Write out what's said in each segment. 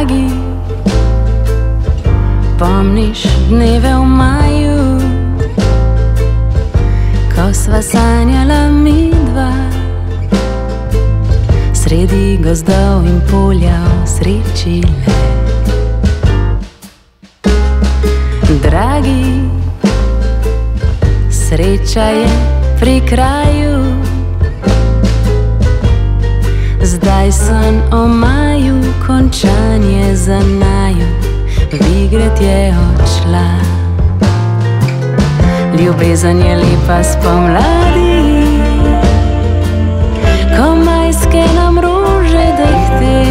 Dragi, pomniš dneve v maju, ko sva sanjala mi dva, sredi gozdov in polja srečile. Dragi, sreča je pri kraju. Zdaj sem o maju, končanje za naju, vigret je odšla. Ljubezen je lepa spomladi, ko majske nam rože dehte.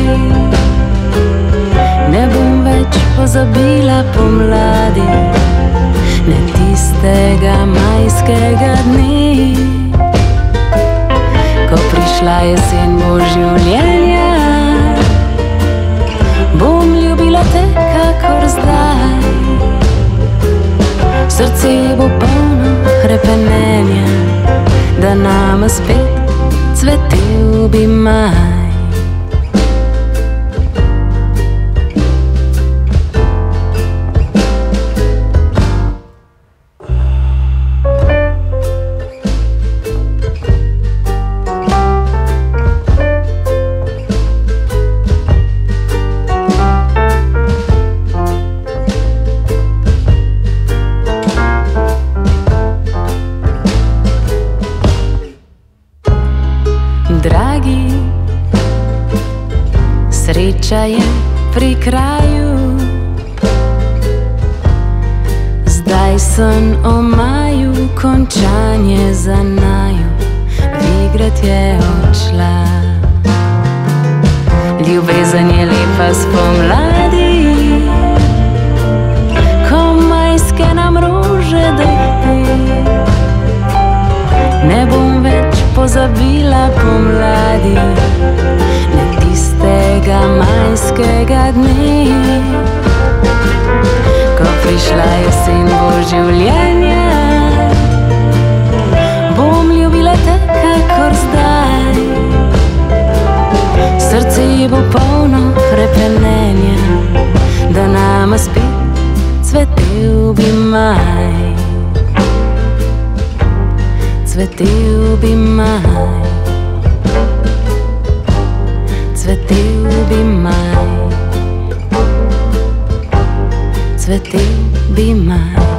Ne bom več pozabila pomladi, ne tistega majskega dne ko prišla jesen življenja. Bom ljubila te, kakor zdaj. Srce bo polno krepenenja, da nam spet cvetel bi maj. Sreča je pri kraju. Zdaj sem o maju, končanje za naju, igrat je odšla. Ljubezen je lepa spomladi, ko majske nam rože dehte. Ne bom več pozabila pomladi, majskega dne. Ko prišla jesen bo življenja, bom ljubila te, kakor zdaj. Srce bo polno krepenenja, da nama spet cvetel bi maj cvetel bi maj, maj, cvetel bi maj.